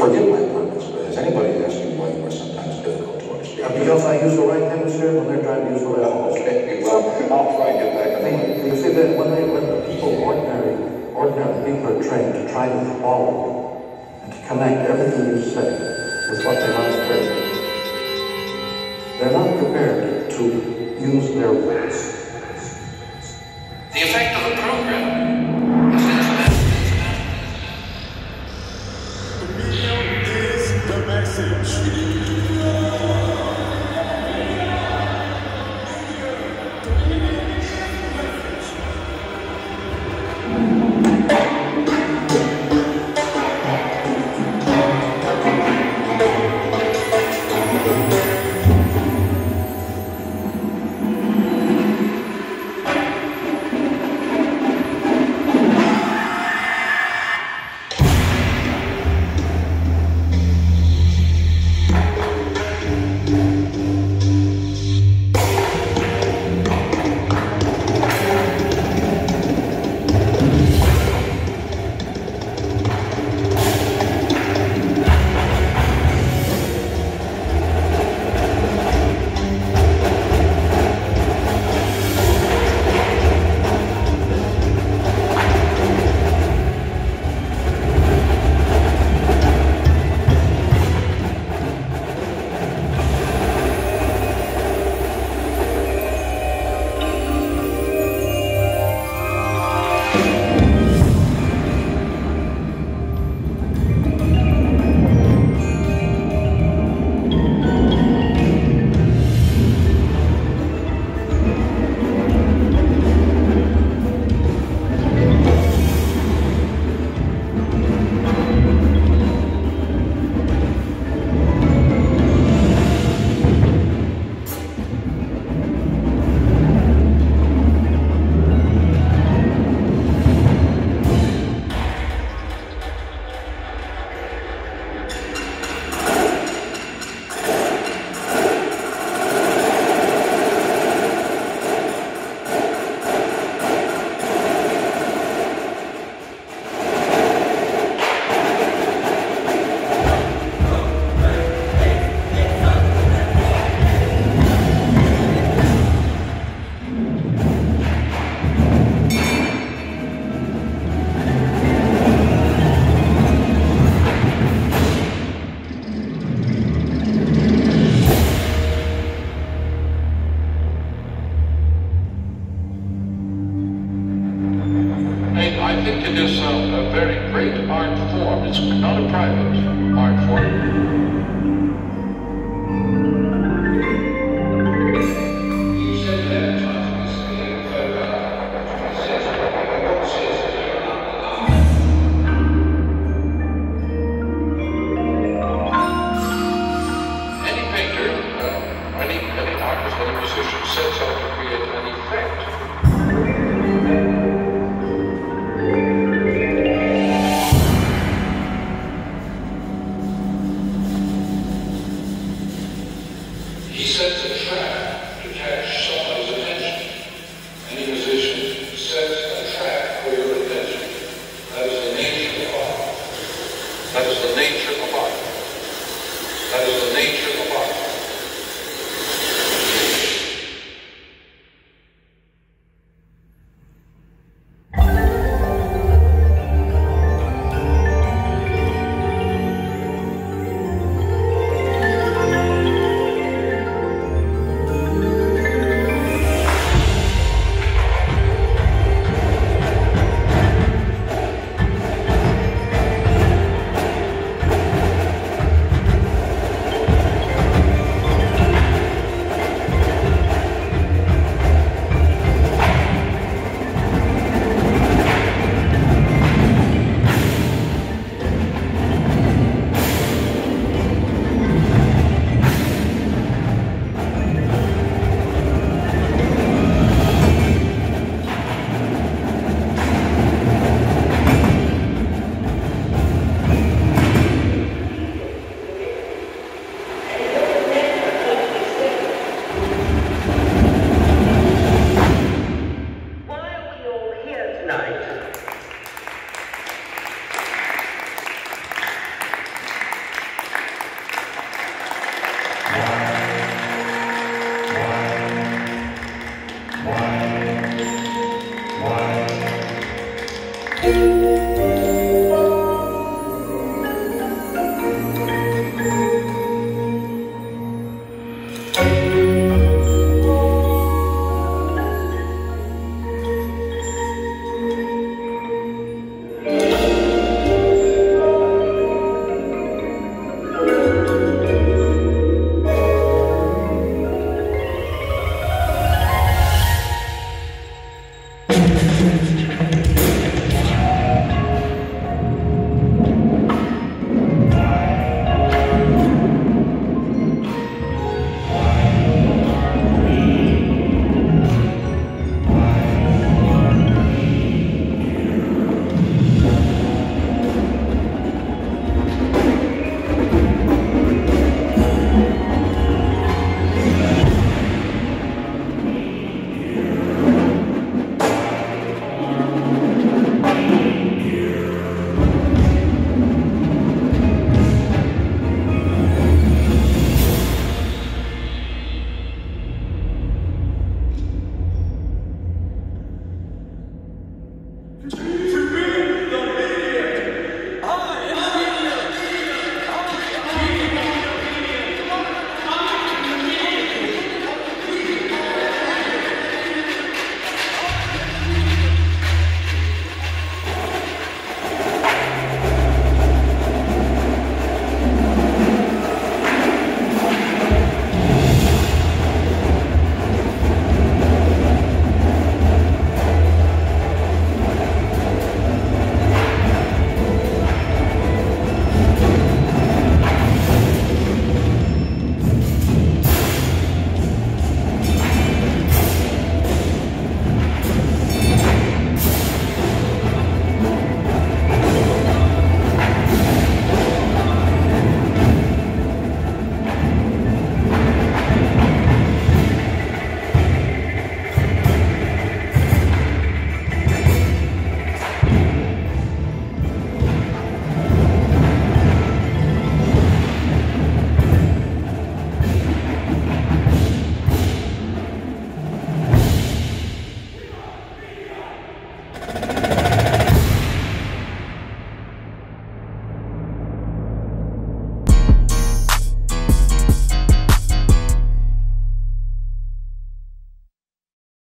forgive my bluntness, but has anybody asked you why you are sometimes difficult to understand? Because I use the right hemisphere when they're trying to use the left hemisphere. Okay, well, I'll try and get back on the. You see that when they, when the people, ordinary, ordinary people are trained to try to follow and to connect everything you say with what they must hear, they're not prepared to use their wits. Message. It is a, uh, a very great art form. It's not a private art form. lợi Jesus.